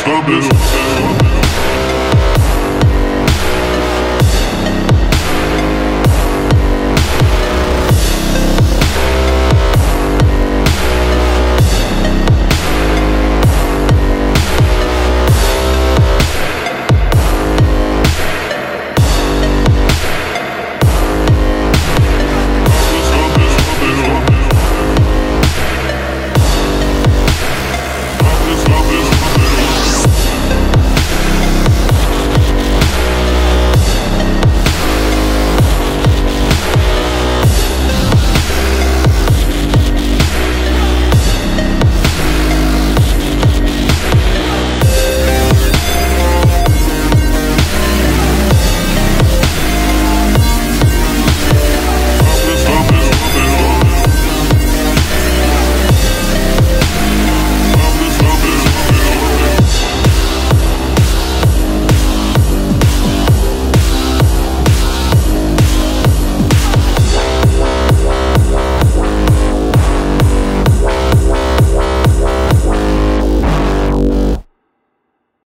Stop it.